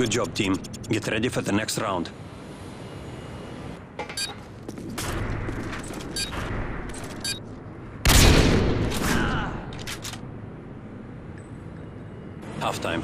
Good job, team. Get ready for the next round. Half time.